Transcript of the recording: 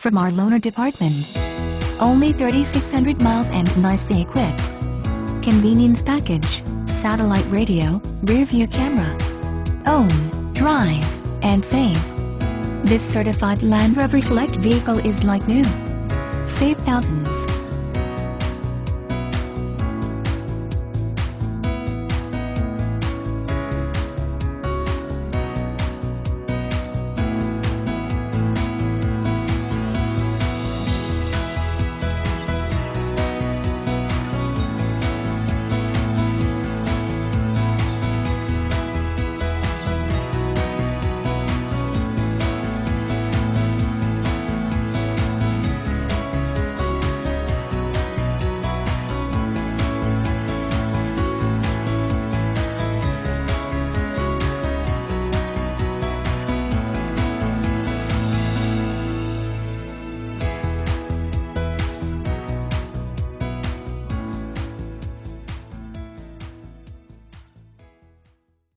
from our loaner department. Only 3600 miles and nicely equipped. Convenience package, satellite radio, rear view camera. Own, drive, and save. This certified Land Rover Select vehicle is like new. Save thousands